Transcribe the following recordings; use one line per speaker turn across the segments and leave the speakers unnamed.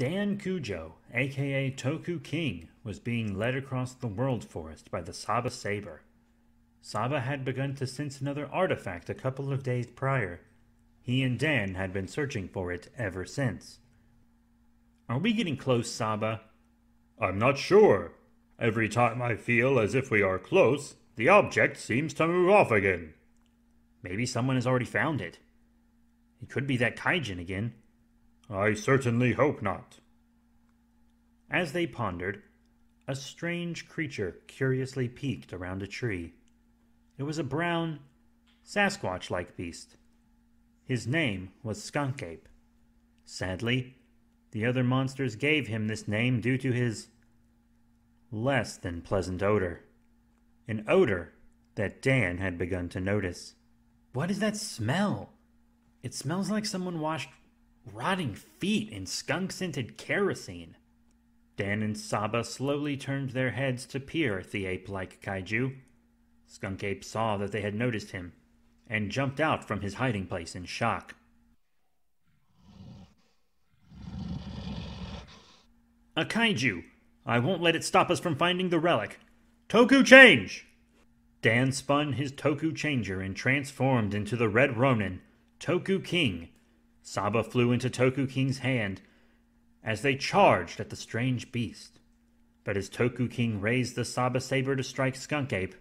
Dan Kujo, aka Toku King, was being led across the world forest by the Saba Saber. Saba had begun to sense another artifact a couple of days prior. He and Dan had been searching for it ever since. Are we getting close, Saba?
I'm not sure. Every time I feel as if we are close, the object seems to move off again.
Maybe someone has already found it. It could be that Kaijin again.
I certainly hope not.
As they pondered, a strange creature curiously peeked around a tree. It was a brown, Sasquatch like beast. His name was Skunk Ape. Sadly, the other monsters gave him this name due to his less than pleasant odor. An odor that Dan had begun to notice. What is that smell? It smells like someone washed rotting feet in skunk scented kerosene. Dan and Saba slowly turned their heads to peer at the ape like kaiju. Skunk Ape saw that they had noticed him and jumped out from his hiding place in shock. A kaiju! I won't let it stop us from finding the relic. Toku change! Dan spun his Toku changer and transformed into the Red Ronin, Toku King. Saba flew into Toku King's hand as they charged at the strange beast. But as Toku King raised the Saba saber to strike Skunk Ape,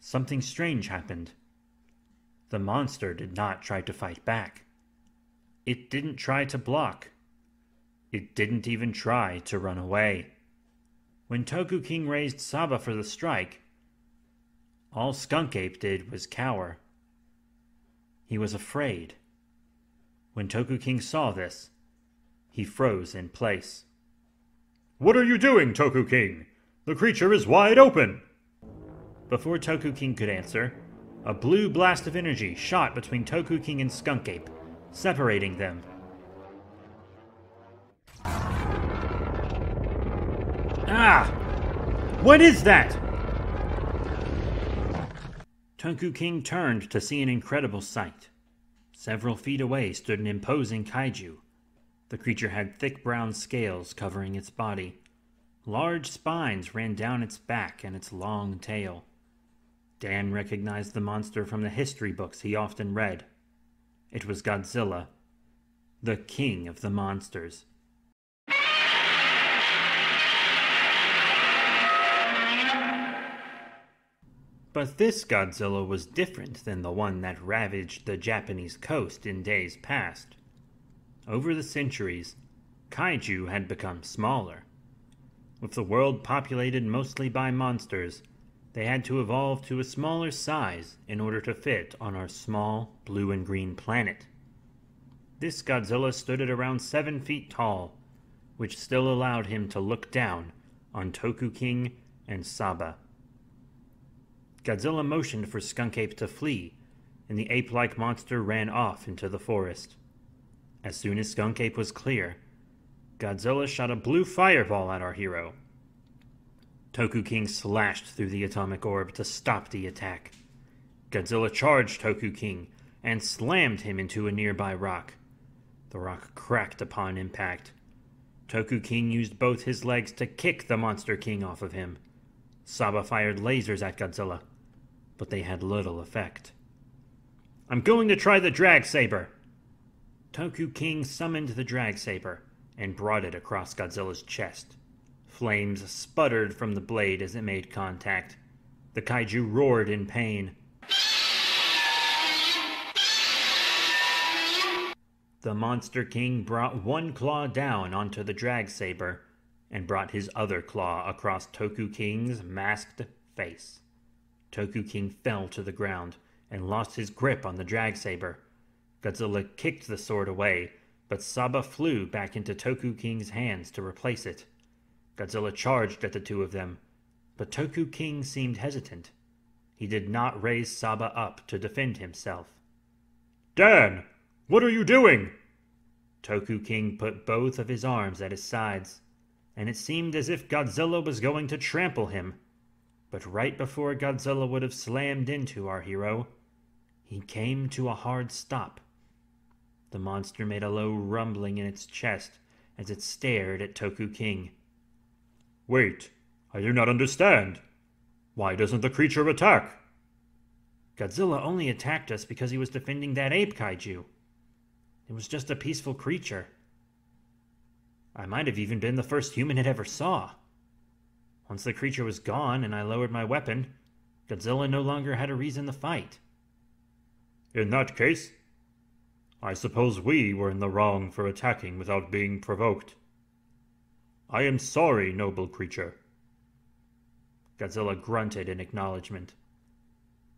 something strange happened. The monster did not try to fight back. It didn't try to block. It didn't even try to run away. When Toku King raised Saba for the strike, all Skunk Ape did was cower. He was afraid. When Toku King saw this, he froze in place.
What are you doing, Toku King? The creature is wide open!
Before Toku King could answer, a blue blast of energy shot between Toku King and Skunk Ape, separating them. Ah! What is that? Toku King turned to see an incredible sight. Several feet away stood an imposing kaiju. The creature had thick brown scales covering its body. Large spines ran down its back and its long tail. Dan recognized the monster from the history books he often read. It was Godzilla, the king of the monsters. But this Godzilla was different than the one that ravaged the Japanese coast in days past. Over the centuries, kaiju had become smaller. With the world populated mostly by monsters, they had to evolve to a smaller size in order to fit on our small blue and green planet. This Godzilla stood at around seven feet tall, which still allowed him to look down on Toku King and Saba. Godzilla motioned for Skunk Ape to flee, and the ape like monster ran off into the forest. As soon as Skunk Ape was clear, Godzilla shot a blue fireball at our hero. Toku King slashed through the atomic orb to stop the attack. Godzilla charged Toku King and slammed him into a nearby rock. The rock cracked upon impact. Toku King used both his legs to kick the Monster King off of him. Saba fired lasers at Godzilla, but they had little effect. I'm going to try the drag saber. Toku King summoned the drag saber and brought it across Godzilla's chest. Flames sputtered from the blade as it made contact. The kaiju roared in pain. The Monster King brought one claw down onto the drag saber and brought his other claw across Toku King's masked face. Toku King fell to the ground and lost his grip on the drag saber. Godzilla kicked the sword away, but Saba flew back into Toku King's hands to replace it. Godzilla charged at the two of them, but Toku King seemed hesitant. He did not raise Saba up to defend himself.
Dan, what are you doing?
Toku King put both of his arms at his sides, and it seemed as if Godzilla was going to trample him. But right before Godzilla would have slammed into our hero, he came to a hard stop. The monster made a low rumbling in its chest as it stared at Toku King.
Wait, I do not understand. Why doesn't the creature attack?
Godzilla only attacked us because he was defending that ape kaiju. It was just a peaceful creature. I might have even been the first human it ever saw. Once the creature was gone and I lowered my weapon, Godzilla no longer had a reason to fight.
In that case, I suppose we were in the wrong for attacking without being provoked. I am sorry, noble creature.
Godzilla grunted in acknowledgement.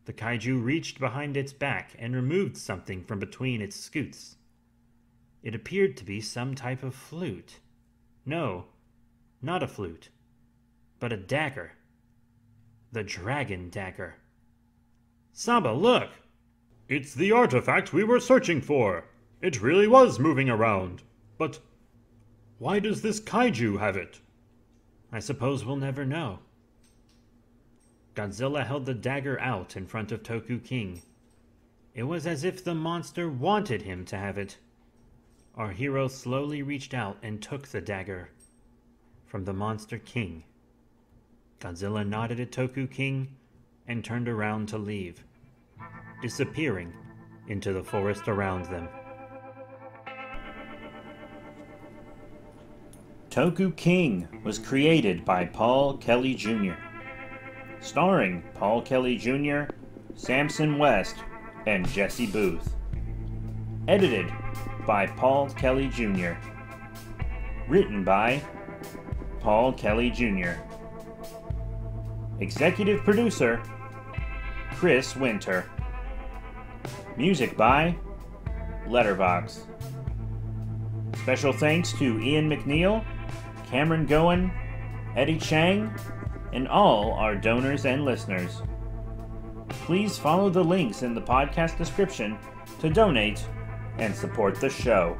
The kaiju reached behind its back and removed something from between its scutes. It appeared to be some type of flute. No, not a flute, but a dagger. The dragon dagger. Saba, look!
It's the artifact we were searching for. It really was moving around. But why does this kaiju have it?
I suppose we'll never know. Godzilla held the dagger out in front of Toku King. It was as if the monster wanted him to have it. Our hero slowly reached out and took the dagger from the Monster King. Godzilla nodded at Toku King and turned around to leave disappearing into the forest around them. Toku King was created by Paul Kelly Jr., starring Paul Kelly Jr., Samson West, and Jesse Booth. Edited by Paul Kelly Jr. Written by Paul Kelly Jr. Executive Producer Chris Winter. Music by Letterbox. Special thanks to Ian McNeil, Cameron Goen, Eddie Chang, and all our donors and listeners. Please follow the links in the podcast description to donate and support the show.